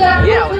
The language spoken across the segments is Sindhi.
Yeah.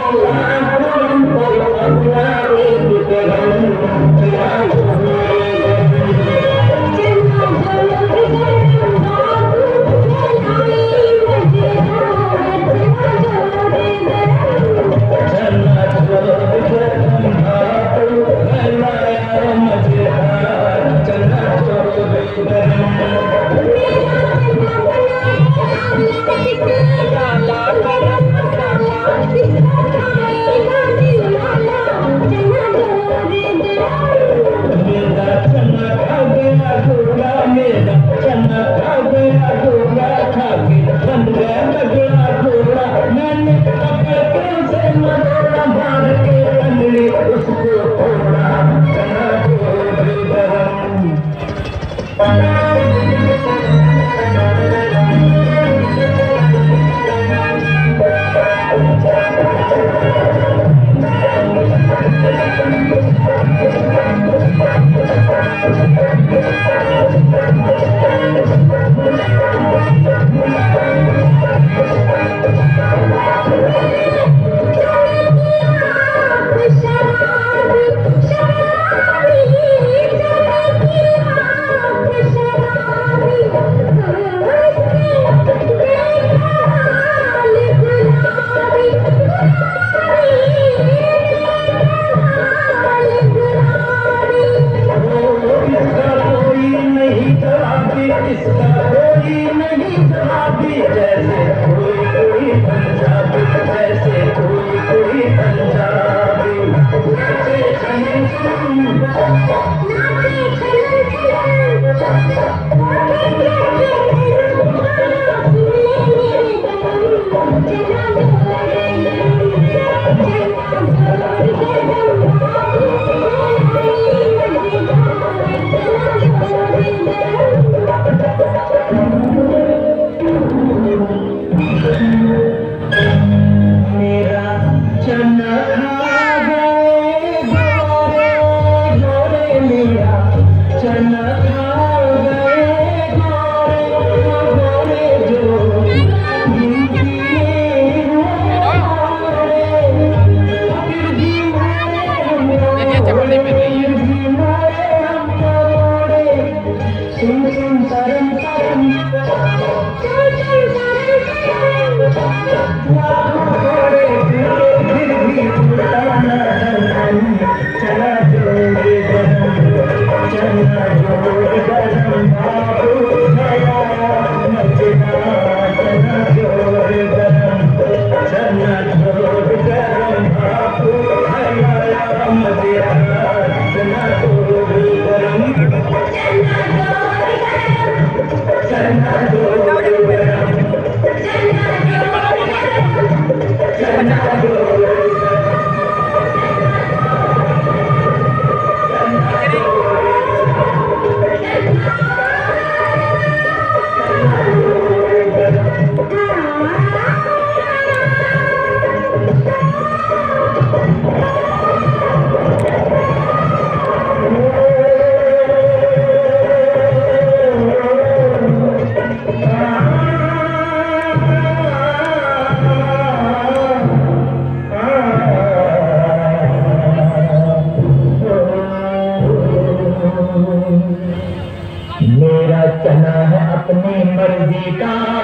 Amém. Thank you. Mira, chanakha چل چل سارن کي آيو واهو चला है अपनी मर्जी का